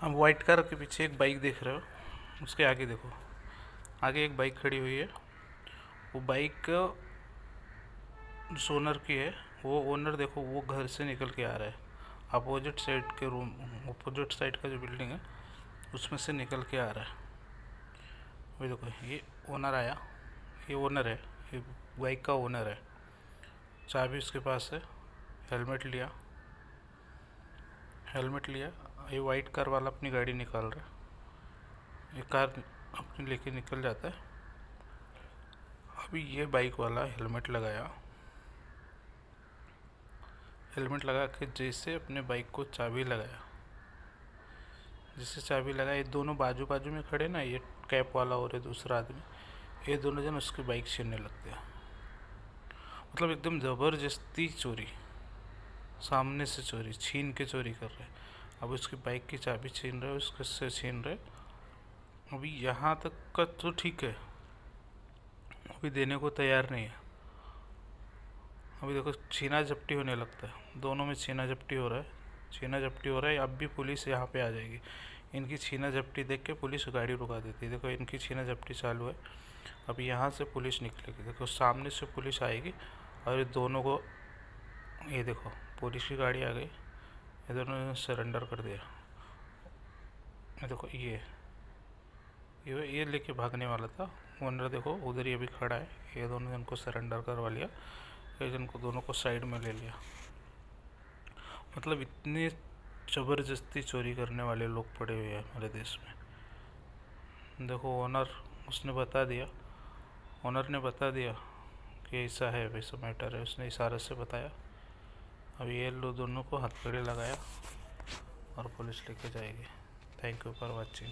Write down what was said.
हम white car के पीछे एक बाइक देख रहे हो। उसके आगे देखो। आगे एक बाइक खड़ी हुई है। वो बाइक जिस ओनर की है। वो ओनर देखो, वो घर से निकल के आ रहा है। अपोजिट साइड के रूम अपोजिट साइड का जो बिल्डिंग है, उसमें से निकल के आ रहा है। वही देखो, ये ओनर आया। ये ओनर है। ये बाइक का ओनर है। चाबी उसके पास है। हेलमेट लिया। हेलमेट लिया। ये वाइट कार वाला अपनी गाड़ी निकाल रहा है। ये कार अपनी लेके निकल जाता है। अभी ये बाइक वाला हेलमेट लगाया। हेलमेट लगा के जैसे अपने बाइक को चाबी लगाया। जैसे चाबी लगाया, ये दोनों बाजू बाजू में खड़े ना, ये कैप वाला और ये दूसरा आदमी, ये दोनों जन उसकी बाइक छीनने लगते हैं। मतलब एकदम ज़बरदस्ती चोरी, सामने से चोरी, छीन के चोरी कर रहे अब उसकी बाइक की चाबी छीन रहे उसके से छीन रहे अभी यहाँ तक का तो ठीक है। अभी देने को तैयार नहीं है। अभी देखो, छीना झपटी होने लगता है। दोनों में छीना झपटी हो रहा है। छीना झपटी हो रहा है, अब भी पुलिस यहाँ पे आ जाएगी। इनकी छीना झपटी देख के पुलिस गाड़ी रुका देती है। देखो, इनकी छीना झपटी चालू है। अब यहाँ से पुलिस निकलेगी। देखो, सामने से पुलिस आएगी और ये दोनों को, ये देखो, पुलिस की गाड़ी आ गई। ये दोनों सरेंडर कर दिया। देखो, ये ये ये लेके भागने वाला था। ओनर देखो, उधर ये भी खड़ा है। ये दोनों जन को सरेंडर करवा लिया। ये जन को दोनों को साइड में ले लिया। मतलब इतने ज़बरदस्ती चोरी करने वाले लोग पड़े हुए हैं हमारे देश में। देखो ओनर उसने बता दिया। ओनर ने बता दिया कि ऐसा है, वैसा मैटर है। उसने इशारे से बताया। अब ये लो दोनों को हथकड़ी लगाया और पुलिस लेके जाएगी। Thank you for watching